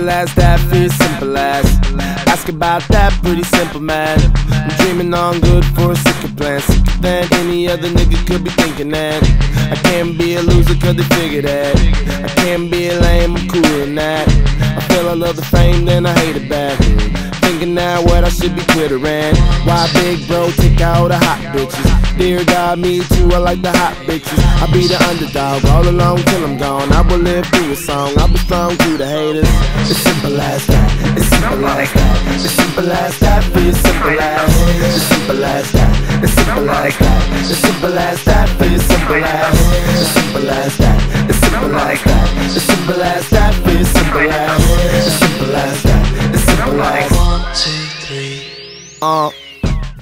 simple as that, feel simple as. Ask about that, pretty simple man. I'm dreaming on good for a sicker plan, sicker than any other nigga could be thinking that. I can't be a loser cause they figure that. I can't be a lame, I'm cooler than that. I feel I love the fame, then I hate it back. Thinking now what I should be twittering. Why big bro take out the hot bitches? Dear God, me too, I like the hot bitches. I be the underdog all along till I'm gone. I will live through a song, I'll be strong to the haters. It's simple as that, it's simple as that. It's simple as that, for you simple as. It's simple as that, it's simple as that. It's simple as that, for you simple as. It's simple as that, it's simple as that. It's simple as that, for you simple as. It's simple as that, it's simple as. One, 啊